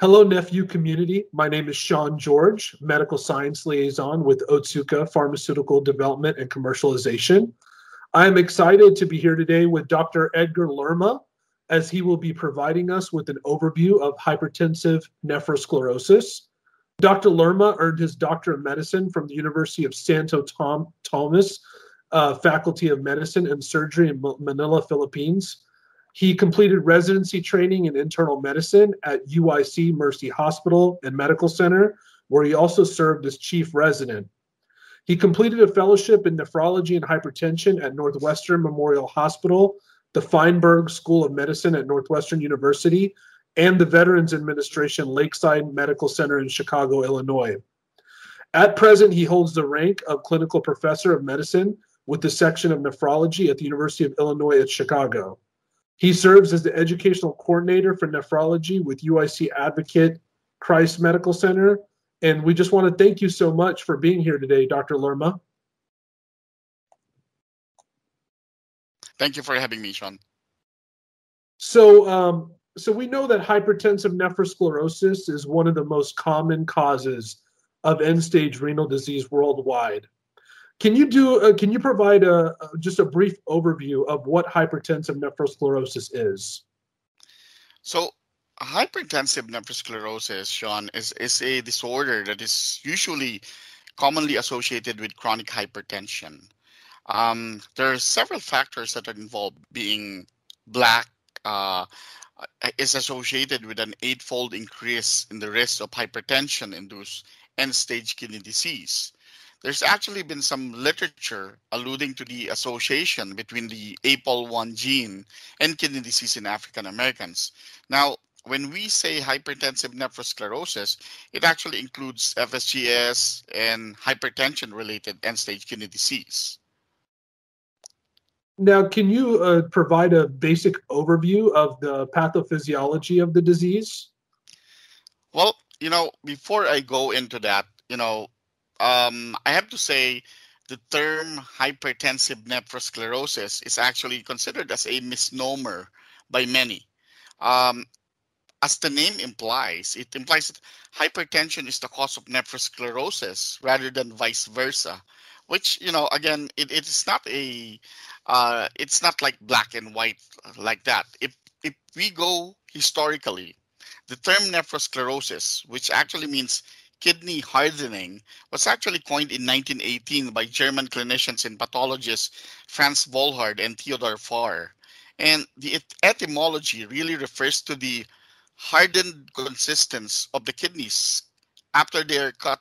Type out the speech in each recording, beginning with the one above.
Hello, NephU community. My name is Sean George, medical science liaison with Otsuka Pharmaceutical Development and Commercialization. I am excited to be here today with Dr. Edgar Lerma, as he will be providing us with an overview of hypertensive nephrosclerosis. Dr. Lerma earned his Doctor of Medicine from the University of Santo Tom- Thomas uh, Faculty of Medicine and Surgery in Manila, Philippines. He completed residency training in internal medicine at UIC Mercy Hospital and Medical Center, where he also served as chief resident. He completed a fellowship in nephrology and hypertension at Northwestern Memorial Hospital, the Feinberg School of Medicine at Northwestern University, and the Veterans Administration Lakeside Medical Center in Chicago, Illinois. At present, he holds the rank of clinical professor of medicine with the section of nephrology at the University of Illinois at Chicago. He serves as the educational coordinator for nephrology with UIC Advocate Christ Medical Center. And we just want to thank you so much for being here today, Dr. Lerma. Thank you for having me, Sean. So, um, so we know that hypertensive nephrosclerosis is one of the most common causes of end-stage renal disease worldwide. Can you do? Uh, can you provide a, just a brief overview of what hypertensive nephrosclerosis is? So, hypertensive nephrosclerosis, Sean, is is a disorder that is usually commonly associated with chronic hypertension. Um, there are several factors that are involved. Being black uh, is associated with an eightfold increase in the risk of hypertension-induced end-stage kidney disease there's actually been some literature alluding to the association between the APOL1 gene and kidney disease in African Americans. Now, when we say hypertensive nephrosclerosis, it actually includes FSGS and hypertension related end stage kidney disease. Now, can you uh, provide a basic overview of the pathophysiology of the disease? Well, you know, before I go into that, you know, um, I have to say the term hypertensive nephrosclerosis is actually considered as a misnomer by many. Um, as the name implies, it implies that hypertension is the cause of nephrosclerosis rather than vice versa. Which you know, again, it, it is not a, uh, it's not like black and white like that. If if we go historically, the term nephrosclerosis, which actually means kidney hardening was actually coined in 1918 by German clinicians and pathologists Franz Volhard and Theodor Fahr. And the etymology really refers to the hardened consistence of the kidneys after they are cut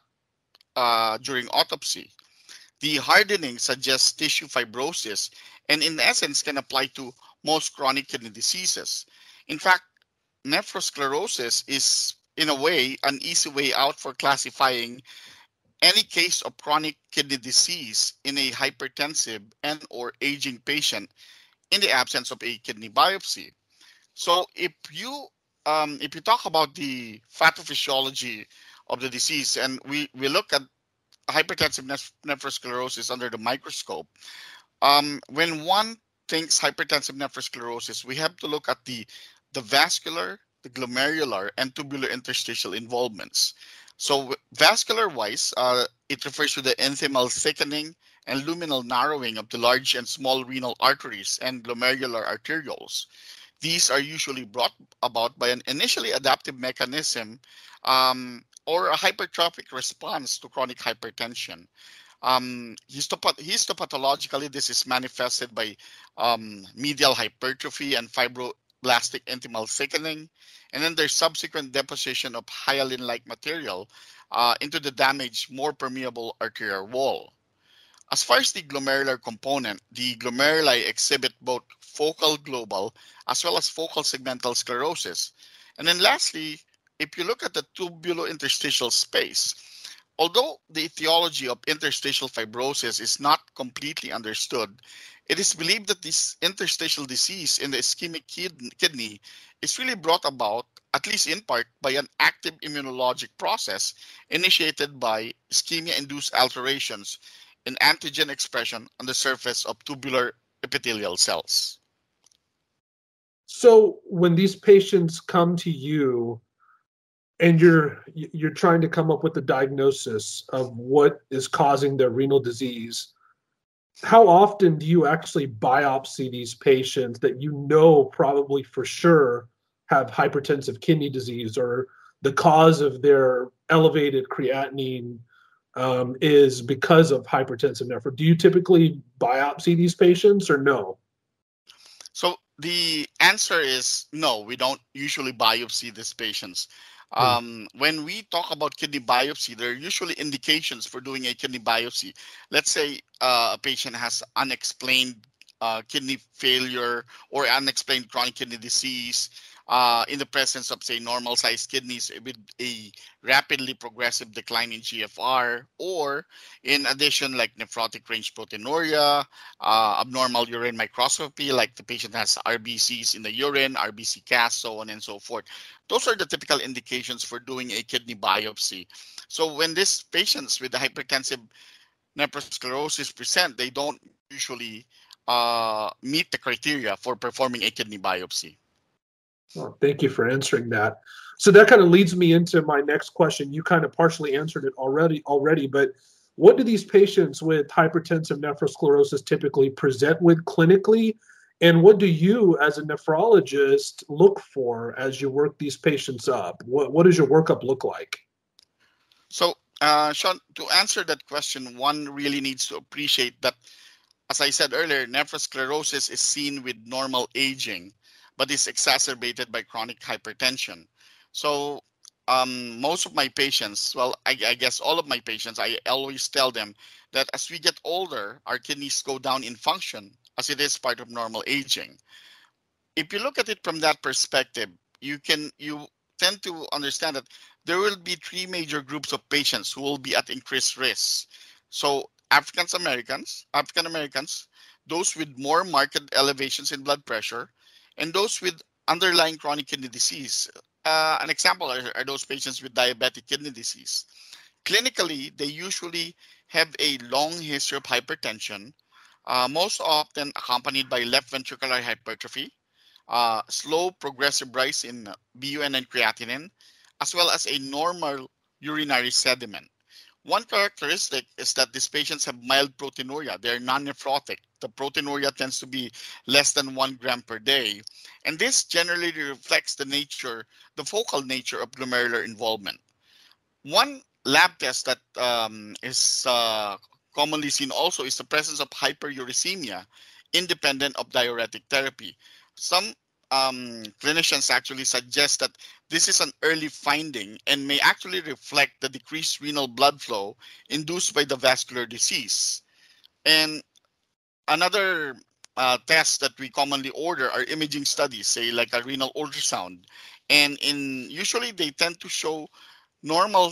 uh, during autopsy. The hardening suggests tissue fibrosis and, in essence, can apply to most chronic kidney diseases. In fact, nephrosclerosis is in a way, an easy way out for classifying any case of chronic kidney disease in a hypertensive and or aging patient in the absence of a kidney biopsy. So if you um, if you talk about the pathophysiology of the disease and we, we look at hypertensive nephrosclerosis under the microscope, um, when one thinks hypertensive nephrosclerosis, we have to look at the the vascular the glomerular and tubular interstitial involvements. So vascular-wise, uh, it refers to the intimal thickening and luminal narrowing of the large and small renal arteries and glomerular arterioles. These are usually brought about by an initially adaptive mechanism um, or a hypertrophic response to chronic hypertension. Um, histopath histopathologically, this is manifested by um, medial hypertrophy and fibro blastic intimal thickening, and then there's subsequent deposition of hyaline-like material uh, into the damaged, more permeable arterial wall. As far as the glomerular component, the glomeruli exhibit both focal global as well as focal segmental sclerosis. And then lastly, if you look at the tubulo-interstitial space, although the etiology of interstitial fibrosis is not completely understood, it is believed that this interstitial disease in the ischemic kidney is really brought about, at least in part, by an active immunologic process initiated by ischemia-induced alterations in antigen expression on the surface of tubular epithelial cells. So when these patients come to you, and you're you're trying to come up with the diagnosis of what is causing their renal disease how often do you actually biopsy these patients that you know probably for sure have hypertensive kidney disease or the cause of their elevated creatinine um, is because of hypertensive nephropathy. Do you typically biopsy these patients or no? So the answer is no. We don't usually biopsy these patients. Hmm. Um, when we talk about kidney biopsy, there are usually indications for doing a kidney biopsy. Let's say uh, a patient has unexplained uh, kidney failure or unexplained chronic kidney disease uh, in the presence of, say, normal sized kidneys with a rapidly progressive decline in GFR, or in addition, like nephrotic range proteinuria, uh, abnormal urine microscopy, like the patient has RBCs in the urine, RBC cast, so on and so forth. Those are the typical indications for doing a kidney biopsy. So when these patients with the hypertensive nephrosclerosis present, they don't usually uh, meet the criteria for performing a kidney biopsy. Well, thank you for answering that. So that kind of leads me into my next question. You kind of partially answered it already already, but what do these patients with hypertensive nephrosclerosis typically present with clinically? And what do you as a nephrologist look for as you work these patients up? What, what does your workup look like? So, uh, Sean, to answer that question, one really needs to appreciate that, as I said earlier, nephrosclerosis is seen with normal aging but is exacerbated by chronic hypertension. So um, most of my patients, well, I, I, guess all of my patients, I always tell them that as we get older, our kidneys go down in function as it is part of normal aging. If you look at it from that perspective, you can you tend to understand that there will be three major groups of patients who will be at increased risk. So African Americans, African Americans, those with more marked elevations in blood pressure, and those with underlying chronic kidney disease. Uh, an example are, are those patients with diabetic kidney disease. Clinically, they usually have a long history of hypertension, uh, most often accompanied by left ventricular hypertrophy, uh, slow progressive rise in BUN and creatinine, as well as a normal urinary sediment. One characteristic is that these patients have mild proteinuria. They're non-nephrotic. The proteinuria tends to be less than one gram per day. And this generally reflects the nature, the focal nature of glomerular involvement. One lab test that um, is uh, commonly seen also is the presence of hyperuricemia independent of diuretic therapy. Some um, clinicians actually suggest that this is an early finding and may actually reflect the decreased renal blood flow induced by the vascular disease. And another uh, test that we commonly order are imaging studies, say like a renal ultrasound. And in usually they tend to show normal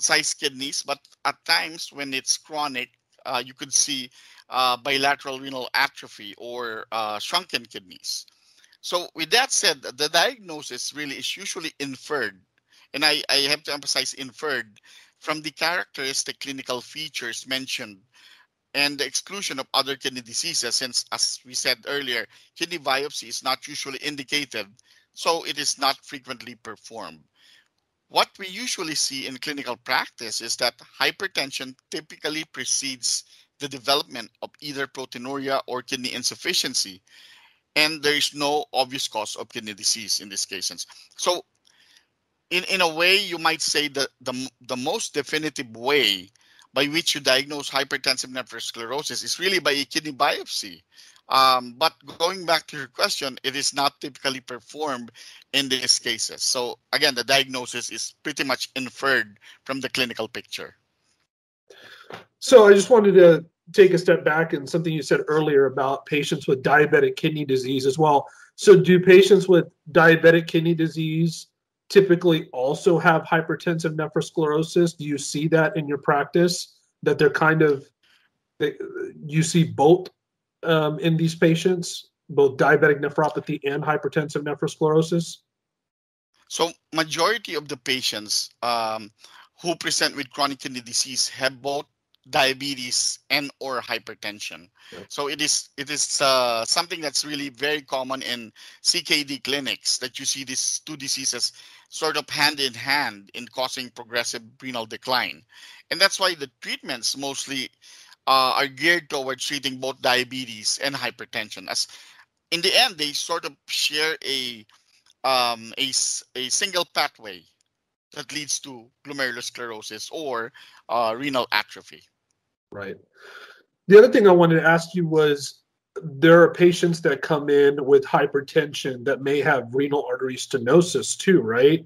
size kidneys, but at times when it's chronic, uh, you could see uh, bilateral renal atrophy or uh, shrunken kidneys. So with that said, the diagnosis really is usually inferred, and I, I have to emphasize inferred from the characteristic clinical features mentioned and the exclusion of other kidney diseases since as we said earlier kidney biopsy is not usually indicated so it is not frequently performed what we usually see in clinical practice is that hypertension typically precedes the development of either proteinuria or kidney insufficiency and there is no obvious cause of kidney disease in these cases. So, in, in a way, you might say that the, the most definitive way by which you diagnose hypertensive nephrosclerosis is really by a kidney biopsy. Um, but going back to your question, it is not typically performed in these cases. So again, the diagnosis is pretty much inferred from the clinical picture. So I just wanted to take a step back and something you said earlier about patients with diabetic kidney disease as well. So, do patients with diabetic kidney disease typically also have hypertensive nephrosclerosis? Do you see that in your practice that they're kind of they, you see both um, in these patients, both diabetic nephropathy and hypertensive nephrosclerosis? So, majority of the patients um, who present with chronic kidney disease have both diabetes and or hypertension yeah. so it is it is uh, something that's really very common in ckd clinics that you see these two diseases sort of hand in hand in causing progressive renal decline. And that's why the treatments mostly uh, are geared towards treating both diabetes and hypertension. As in the end, they sort of share a um, a, a single pathway that leads to glomerulosclerosis or uh, renal atrophy. Right. The other thing I wanted to ask you was there are patients that come in with hypertension that may have renal artery stenosis too, right?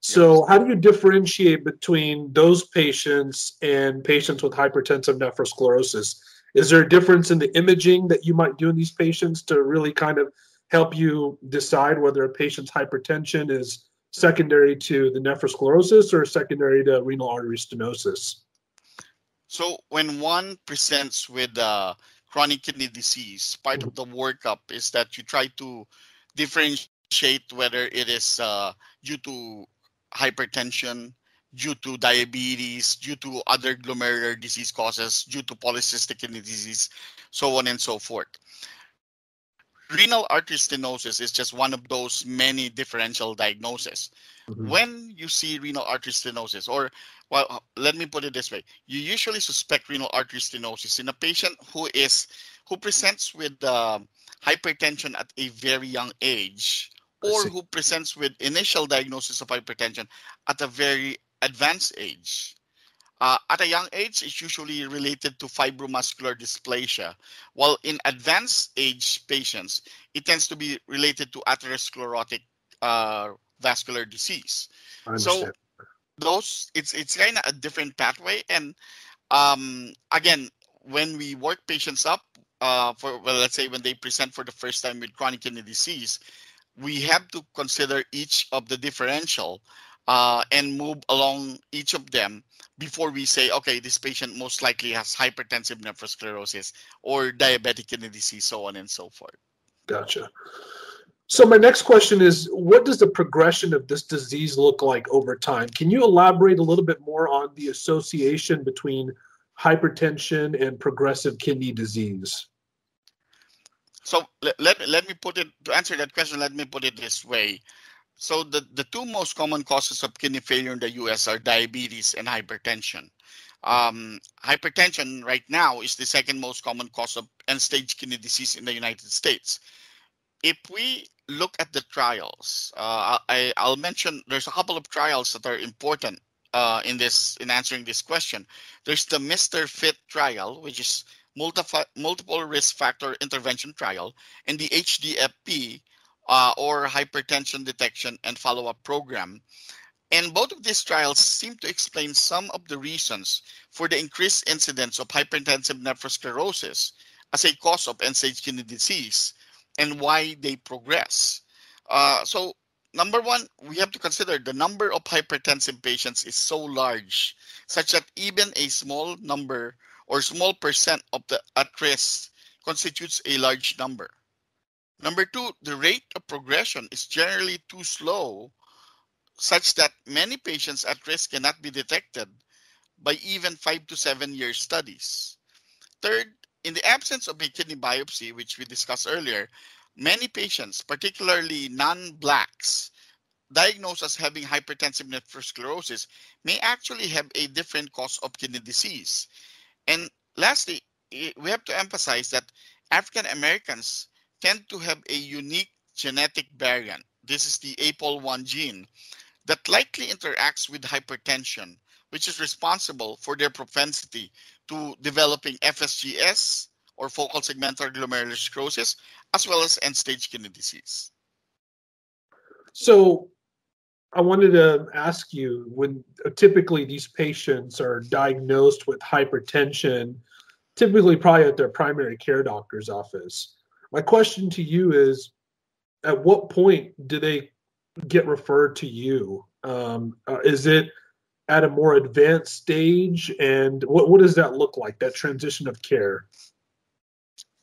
So, yes. how do you differentiate between those patients and patients with hypertensive nephrosclerosis? Is there a difference in the imaging that you might do in these patients to really kind of help you decide whether a patient's hypertension is secondary to the nephrosclerosis or secondary to renal artery stenosis? So, when one presents with uh, chronic kidney disease, part of the workup is that you try to differentiate whether it is uh, due to hypertension, due to diabetes, due to other glomerular disease causes, due to polycystic kidney disease, so on and so forth. Renal artery stenosis is just one of those many differential diagnoses. Mm-hmm. When you see renal artery stenosis, or well, let me put it this way: you usually suspect renal artery stenosis in a patient who is who presents with uh, hypertension at a very young age, or who presents with initial diagnosis of hypertension at a very advanced age. Uh, at a young age, it's usually related to fibromuscular dysplasia, while in advanced age patients, it tends to be related to atherosclerotic uh, vascular disease. So those it's it's kind of a different pathway, and um, again, when we work patients up uh, for well, let's say when they present for the first time with chronic kidney disease, we have to consider each of the differential uh, and move along each of them before we say, okay, this patient most likely has hypertensive nephrosclerosis or diabetic kidney disease, so on and so forth. Gotcha. So my next question is, what does the progression of this disease look like over time? Can you elaborate a little bit more on the association between hypertension and progressive kidney disease? So let, let, let me put it, to answer that question, let me put it this way. So the, the two most common causes of kidney failure in the US are diabetes and hypertension. Um, hypertension right now is the second most common cause of end-stage kidney disease in the United States if we look at the trials, uh, I, will mention there's a couple of trials that are important uh, in this in answering this question. There's the MRFIT trial, which is multiple multiple risk factor intervention trial, and the HDFP uh, or hypertension detection and follow-up program. And both of these trials seem to explain some of the reasons for the increased incidence of hypertensive nephrosclerosis as a cause of end-stage kidney disease and why they progress. Uh, so number one, we have to consider the number of hypertensive patients is so large, such that even a small number or small percent of the at risk constitutes a large number. Number two, the rate of progression is generally too slow, such that many patients at risk cannot be detected by even five to seven year studies. Third, in the absence of a kidney biopsy, which we discussed earlier, many patients, particularly non-blacks, diagnosed as having hypertensive nephrosclerosis may actually have a different cause of kidney disease. And lastly, we have to emphasize that African Americans tend to have a unique genetic variant. This is the APOL1 gene that likely interacts with hypertension, which is responsible for their propensity to developing FSGS or focal segmental glomerulosclerosis, as well as end-stage kidney disease. So I wanted to ask you when uh, typically these patients are diagnosed with hypertension, typically probably at their primary care doctor's office. My question to you is at what point do they get referred to you? Um, uh, is it at a more advanced stage? And what, what does that look like, that transition of care?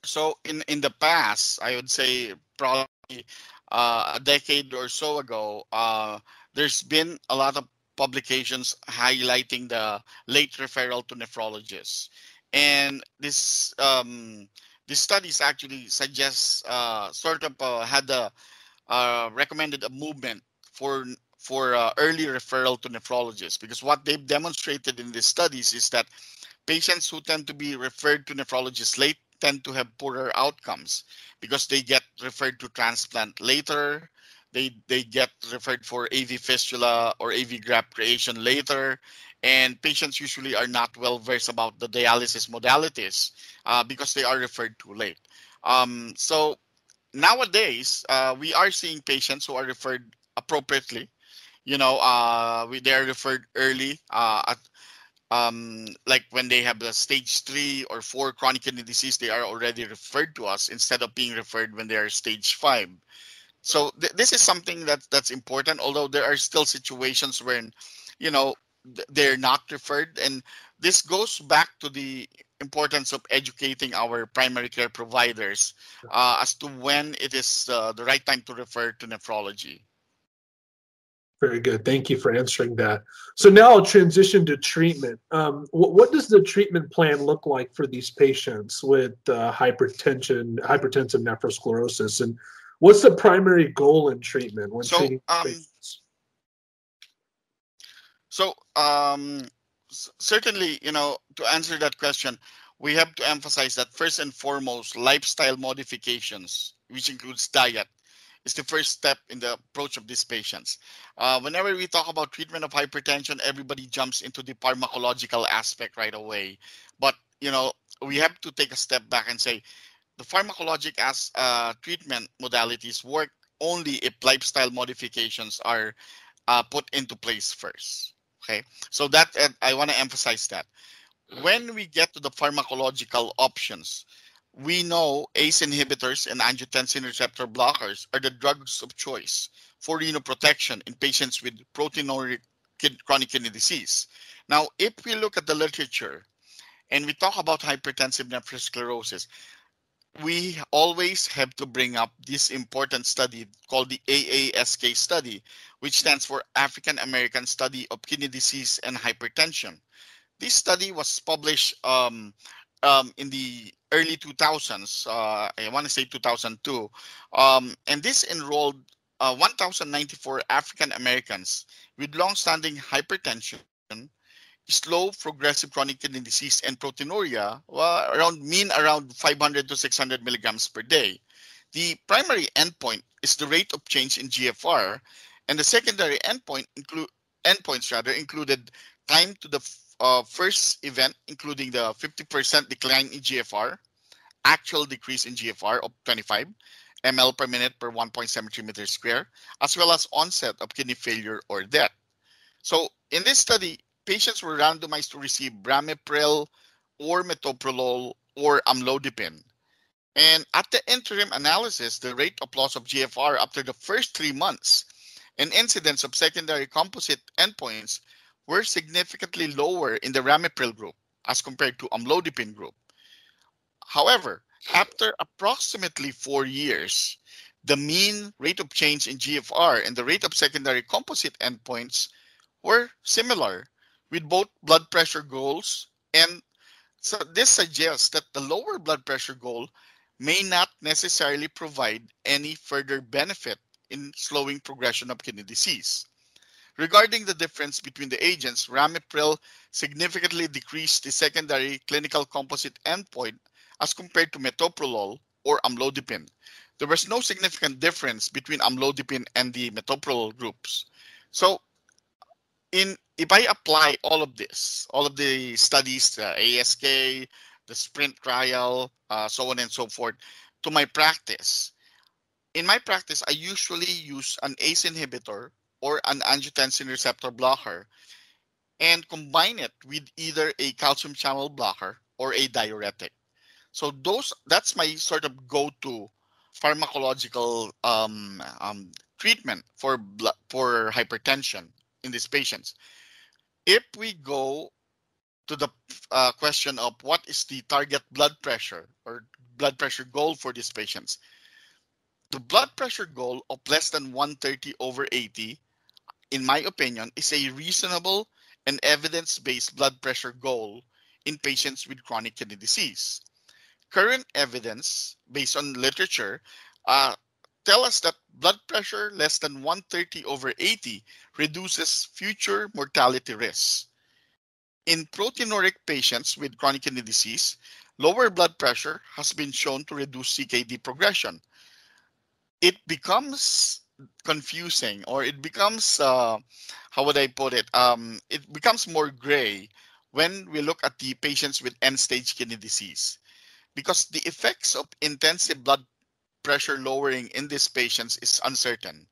So in, in the past, I would say probably uh, a decade or so ago, uh, there's been a lot of publications highlighting the late referral to nephrologists. And this um, this studies actually suggests uh, sort of uh, had a uh, recommended a movement for for uh, early referral to nephrologists because what they've demonstrated in these studies is that patients who tend to be referred to nephrologists late tend to have poorer outcomes because they get referred to transplant later they they get referred for AV fistula or AV graft creation later and patients usually are not well versed about the dialysis modalities uh, because they are referred too late. Um, so nowadays uh, we are seeing patients who are referred appropriately you know uh, we, they are referred early uh, at, um, like when they have the stage three or four chronic kidney disease they are already referred to us instead of being referred when they are stage five. So th- this is something that that's important although there are still situations when you know they're not referred and this goes back to the importance of educating our primary care providers uh, as to when it is uh, the right time to refer to nephrology very good. Thank you for answering that. So now I'll transition to treatment. Um, what, what, does the treatment plan look like for these patients with uh, hypertension, hypertensive nephrosclerosis, and what's the primary goal in treatment when so, treating um, patients? So um, certainly, you know, to answer that question, we have to emphasize that first and foremost, lifestyle modifications, which includes diet, is the first step in the approach of these patients. Uh, whenever we talk about treatment of hypertension, everybody jumps into the pharmacological aspect right away. But you know, we have to take a step back and say the pharmacologic as uh, treatment modalities work only if lifestyle modifications are uh, put into place first. Okay, so that I want to emphasize that when we get to the pharmacological options, we know ACE inhibitors and angiotensin receptor blockers are the drugs of choice for renal protection in patients with proteinuria chronic kidney disease. Now, if we look at the literature and we talk about hypertensive nephrosclerosis, we always have to bring up this important study called the AASK study, which stands for African American Study of Kidney Disease and Hypertension. This study was published um, um, in the early 2000s, uh, I want to say 2002, um, and this enrolled uh, 1,094 African Americans with long-standing hypertension, slow progressive chronic kidney disease, and proteinuria, well, around mean around 500 to 600 milligrams per day. The primary endpoint is the rate of change in GFR, and the secondary endpoint include endpoints rather included time to the uh, first event, including the 50% decline in GFR, actual decrease in GFR of 25 ml per minute per 1.73 meters square, as well as onset of kidney failure or death. So in this study, patients were randomized to receive ramipril or metoprolol or amlodipine. And at the interim analysis, the rate of loss of GFR after the first three months and incidence of secondary composite endpoints were significantly lower in the ramipril group as compared to amlodipine group. However, after approximately four years, the mean rate of change in GFR and the rate of secondary composite endpoints were similar with both blood pressure goals and so this suggests that the lower blood pressure goal may not necessarily provide any further benefit in slowing progression of kidney disease. Regarding the difference between the agents, ramipril significantly decreased the secondary clinical composite endpoint as compared to metoprolol or amlodipine. There was no significant difference between amlodipine and the metoprolol groups. So in if I apply all of this, all of the studies, the AASK, the sprint trial, uh, so on and so forth, to my practice, in my practice, I usually use an ACE inhibitor or an angiotensin receptor blocker and combine it with either a calcium channel blocker or a diuretic. So those that's my sort of go-to pharmacological um, um, treatment for for hypertension in these patients. If we go to the uh, question of what is the target blood pressure or blood pressure goal for these patients, the blood pressure goal of less than 130 over 80 in my opinion, is a reasonable and evidence-based blood pressure goal in patients with chronic kidney disease. Current evidence based on literature uh, tell us that blood pressure less than 130 over 80 reduces future mortality risks. In proteinuric patients with chronic kidney disease, lower blood pressure has been shown to reduce CKD progression. It becomes confusing or it becomes, uh, how would I put it? Um, it becomes more gray when we look at the patients with end stage kidney disease because the effects of intensive blood pressure lowering in these patients is uncertain.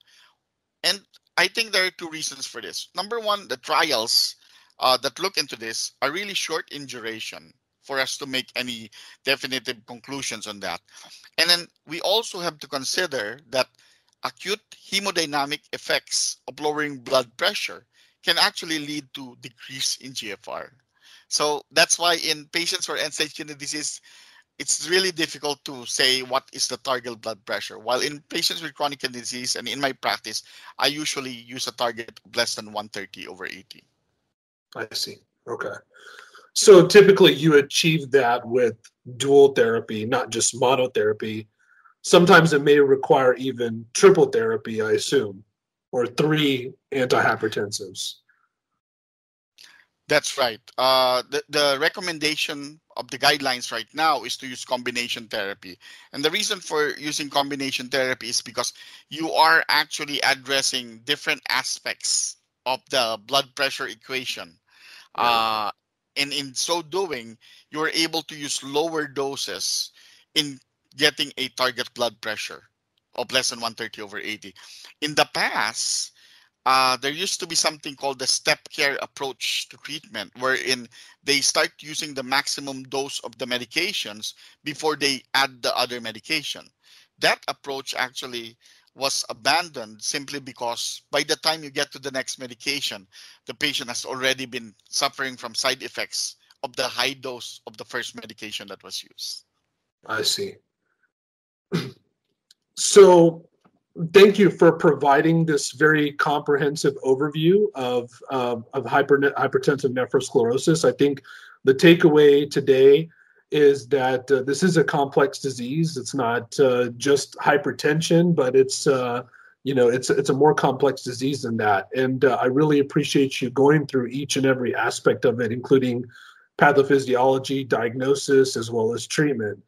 And I think there are two reasons for this. Number one, the trials uh, that look into this are really short in duration for us to make any definitive conclusions on that. And then we also have to consider that acute hemodynamic effects of lowering blood pressure can actually lead to decrease in GFR. So that's why in patients with end-stage kidney disease, it's really difficult to say what is the target blood pressure. While in patients with chronic kidney disease and in my practice, I usually use a target of less than 130 over 80. I see. Okay. So typically you achieve that with dual therapy, not just monotherapy. Sometimes it may require even triple therapy, I assume, or three antihypertensives. That's right. Uh, the, the recommendation of the guidelines right now is to use combination therapy. And the reason for using combination therapy is because you are actually addressing different aspects of the blood pressure equation. Uh, and in so doing, you're able to use lower doses in getting a target blood pressure of less than 130 over 80. In the past, uh, there used to be something called the step care approach to treatment, wherein they start using the maximum dose of the medications before they add the other medication. That approach actually was abandoned simply because by the time you get to the next medication, the patient has already been suffering from side effects of the high dose of the first medication that was used. I see. So thank you for providing this very comprehensive overview of of hyper, hypertensive nephrosclerosis. I think the takeaway today is that uh, this is a complex disease. It's not uh, just hypertension, but it's uh, you know it's it's a more complex disease than that. And uh, I really appreciate you going through each and every aspect of it, including pathophysiology, diagnosis, as well as treatment.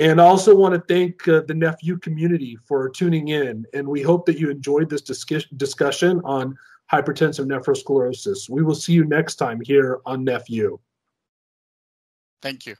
And also want to thank uh, the NephU community for tuning in. And we hope that you enjoyed this discuss- discussion on hypertensive nephrosclerosis. We will see you next time here on NephU. Thank you.